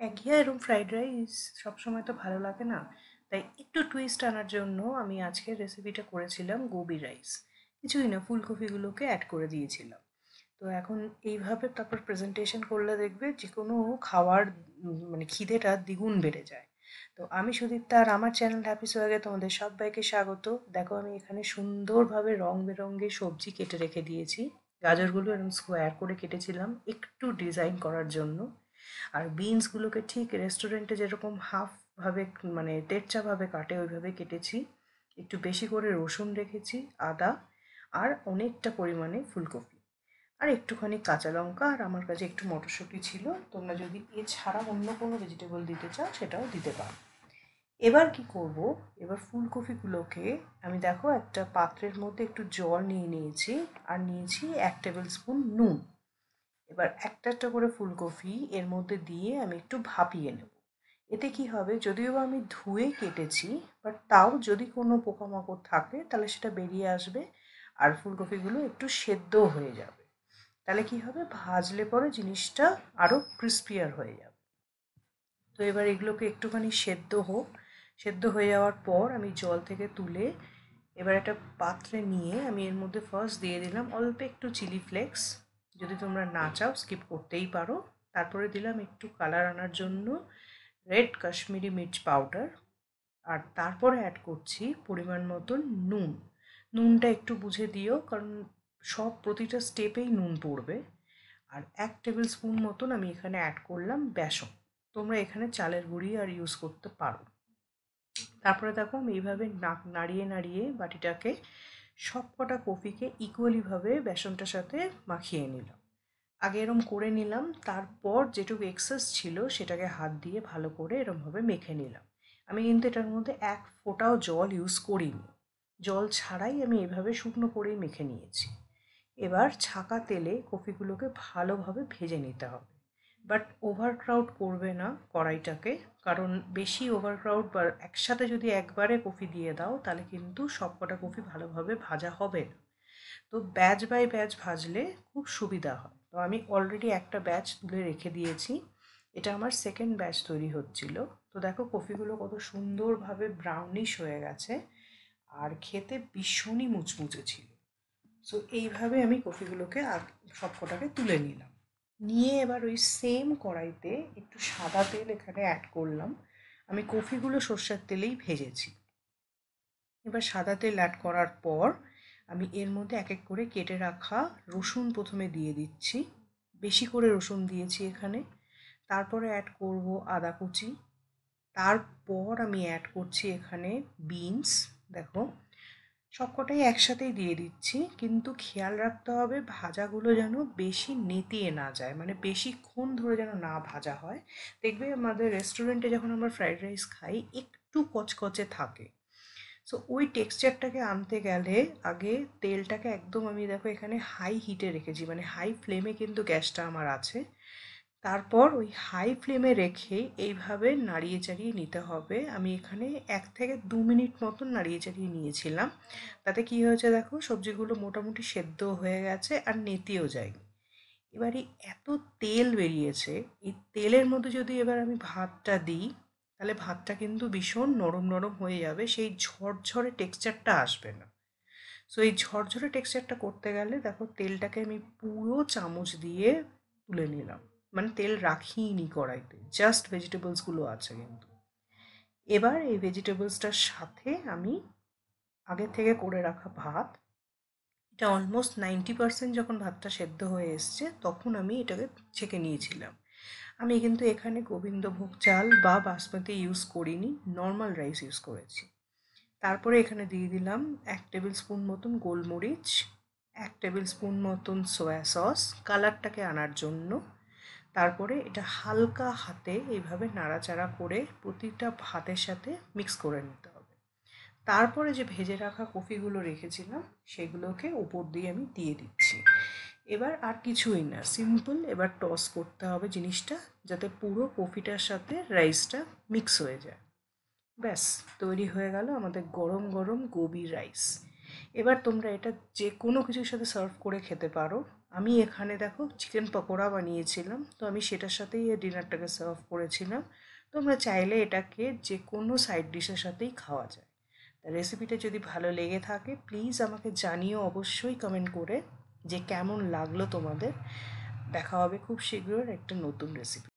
একঘেয়ে এরকম fried rice সবসময় তো ভালো লাগে না। তাই একটু টুইস্ট আনার জন্য আমি আজকের রেসিপিটা করেছিলাম গোবি রাইস কিছুই না ফুলকপিগুলোকে অ্যাড করে দিয়েছিলাম। তো এখন এইভাবে তারপর প্রেজেন্টেশন করলে দেখবে যে কোনো খাওয়ার মানে খিদেটা দ্বিগুণ বেড়ে যায়। তো আমি সুদীপ্তা আর আমার চ্যানেল হ্যাপি সোয়াগে তোমাদের সবাইকে স্বাগত। দেখো আমি এখানে সুন্দরভাবে রং বেরঙে সবজি কেটে রেখে দিয়েছি। গাজরগুলো এরকম স্কোয়ার করে কেটেছিলাম একটু ডিজাইন করার জন্য। আর বিনসগুলোকে ঠিক রেস্টুরেন্টে যেরকম হাফভাবে মানে তেরচাভাবে কাটে, ওইভাবে কেটেছি। একটু বেশি করে রসুন রেখেছি, আদা আর অনেকটা পরিমাণে ফুলকপি। আর একটুখানি কাঁচা লঙ্কা আর আমার কাছে একটু মটরশুঁটি ছিল। তোমরা যদি এছাড়া অন্য কোনো ভেজিটেবল দিতে চাও, সেটাও দিতে পারো। এবার কি করব? এবার ফুলকপিগুলোকে আমি দেখো একটা পাত্রের মধ্যে একটু জল নিয়ে নিয়েছি। আর নিয়েছি এক টেবিল স্পুন নুন। এবার একটা একটা করে ফুলকপি এর মধ্যে দিয়ে আমি একটু ভাপিয়ে নেব। এতে কি হবে, যদিও আমি ধুয়ে কেটেছি বাট তাও যদি কোনো পোকামাকড় থাকে, তাহলে সেটা বেরিয়ে আসবে আর ফুলকপিগুলো একটু সেদ্ধ হয়ে যাবে। তাহলে কি হবে, ভাজলে পরে জিনিসটা আরও ক্রিস্পিয়ার হয়ে যাবে। তো এবার এগুলোকে একটুখানি সেদ্ধ হোক। সেদ্ধ হয়ে যাওয়ার পর আমি জল থেকে তুলে এবার একটা পাত্রে নিয়ে আমি এর মধ্যে ফার্স্ট দিয়ে দিলাম অল্প একটু চিলি ফ্লেক্স যদি তোমরা না চাও স্কিপ করতেই পারো। তারপরে দিলাম একটু কালার আনার জন্য রেড কাশ্মীরি মির্চ পাউডার আর তারপরে অ্যাড করছি পরিমাণ মতন নুন। নুনটা একটু বুঝে দিও, কারণ সব প্রতিটা স্টেপেই নুন পড়বে। আর এক টেবিল স্পুন মতন আমি এখানে অ্যাড করলাম বেসন। তোমরা এখানে চালের গুঁড়ি আর ইউজ করতে পারো। তারপরে দেখো আমি এইভাবে নাক নাড়িয়ে নাড়িয়ে বাটিটাকে সব কটা কফিকে ইকুয়ালিভাবে বেসনটার সাথে মাখিয়ে নিলাম আগে এরম করে নিলাম, তারপর যেটুকু এক্সেস ছিল সেটাকে হাত দিয়ে ভালো করে এরমভাবে মেখে নিলাম। আমি কিন্তু এটার মধ্যে এক ফোঁটাও জল ইউজ করিনি। জল ছাড়াই আমি এভাবে শুকনো করেই মেখে নিয়েছি। এবার ছাকা তেলে কফিগুলোকে ভালোভাবে ভেজে নিতে হবে। বাট ওভারক্রাউড করবে না কড়াইটাকে। কারণ বেশি ওভারক্রাউড বা একসাথে যদি একবারে কফি দিয়ে দাও, তাহলে কিন্তু সব কটা কফি ভালোভাবে ভাজা হবে না। তো ব্যাচ বাই ব্যাচ ভাজলে খুব সুবিধা হয়। তো আমি অলরেডি একটা ব্যাচ তুলে রেখে দিয়েছি। এটা আমার সেকেন্ড ব্যাচ তৈরি হচ্ছিল। তো দেখো কফিগুলো কত সুন্দরভাবে ব্রাউনিশ হয়ে গেছে আর খেতে ভীষণই মুচমুচে ছিল। সো এইভাবে আমি কফিগুলোকে আর সব কটাকে তুলে নিলাম। নিয়ে এবার ওই সেম কড়াইতে একটু সাদা তেল এখানে অ্যাড করলাম। আমি কফিগুলো সর্ষের তেলেই ভেজেছি। এবার সাদা তেল অ্যাড করার পর আমি এর মধ্যে এক এক করে কেটে রাখা রসুন প্রথমে দিয়ে দিচ্ছি। বেশি করে রসুন দিয়েছি এখানে। তারপরে অ্যাড করব আদা কুচি। তারপর আমি অ্যাড করছি এখানে বিনস দেখো সবকটাই একসাথেই দিয়ে দিচ্ছি। কিন্তু খেয়াল রাখতে হবে ভাজাগুলো যেন বেশি নেতিয়ে না যায়। মানে বেশিক্ষণ ধরে যেন না ভাজা হয়। দেখবে আমাদের রেস্টুরেন্টে যখন আমরা ফ্রাইড রাইস খাই, একটু কচকচে থাকে। সো ওই টেক্সচারটাকে আনতে গেলে আগে তেলটাকে একদম আমি দেখো এখানে হাই হিটে রেখেছি। মানে হাই ফ্লেমে কিন্তু গ্যাসটা আমার আছে। তারপর ওই হাই ফ্লেমে রেখে এইভাবে নাড়িয়ে চাড়িয়ে নিতে হবে। আমি এখানে এক থেকে দু মিনিট মতন নাড়িয়ে চাড়িয়ে নিয়েছিলাম। তাতে কি হয়েছে দেখো, সবজিগুলো মোটামুটি সেদ্ধ হয়ে গেছে আর নেতিয়েও যায়নি। এবারে এত তেল বেরিয়েছে, এই তেলের মধ্যে যদি এবার আমি ভাতটা দিই, তাহলে ভাতটা কিন্তু ভীষণ নরম নরম হয়ে যাবে, সেই ঝরঝরে টেক্সচারটা আসবে না। সো এই ঝরঝরে টেক্সচারটা করতে গেলে দেখো, তেলটাকে আমি পুরো চামচ দিয়ে তুলে নিলাম। মানে তেল রাখিনি কড়াইতে। জাস্ট ভেজিটেবলসগুলো আছে কিন্তু। এবার এই ভেজিটেবলসটার সাথে আমি আগে থেকে করে রাখা ভাত। এটা অলমোস্ট নাইনটি পারসেন্ট যখন ভাতটা সেদ্ধ হয়ে এসছে, তখন আমি এটাকে ছেঁকে নিয়েছিলাম। আমি কিন্তু এখানে গোবিন্দভোগ চাল বা বাসমতি ইউজ করিনি নর্মাল রাইস ইউজ করেছি। তারপরে এখানে দিয়ে দিলাম এক টেবিল স্পুন মতন গোলমরিচ, এক টেবিল স্পুন মতন সোয়া সস কালারটাকে আনার জন্য তারপরে এটা হালকা হাতে এইভাবে নাড়াচাড়া করে প্রতিটা ভাতের সাথে মিক্স করে নিতে হবে। তারপরে যে ভেজে রাখা কফিগুলো রেখেছিলাম, সেগুলোকে উপর দিয়ে আমি দিয়ে দিচ্ছি। এবার আর কিছুই না সিম্পল এবার টস করতে হবে জিনিসটা যাতে পুরো কফিটার সাথে রাইসটা মিক্স হয়ে যায়। ব্যাস, তৈরি হয়ে গেল আমাদের গরম গরম গোবি রাইস এবার তোমরা এটা যে কোনো কিছুর সাথে সার্ভ করে খেতে পারো। আমি এখানে দেখো চিকেন পকোড়া বানিয়েছিলাম, তো আমি সেটার সাথেই এই ডিনারটাকে সার্ভ করেছিলাম। তোমরা চাইলে এটাকে যে কোনো সাইড ডিশের সাথেই খাওয়া যায়। রেসিপিটা যদি ভালো লেগে থাকে প্লিজ আমাকে জানিও অবশ্যই কমেন্ট করে যে কেমন লাগল তোমাদের। দেখা হবে খুব শীঘ্রই একটা নতুন রেসিপি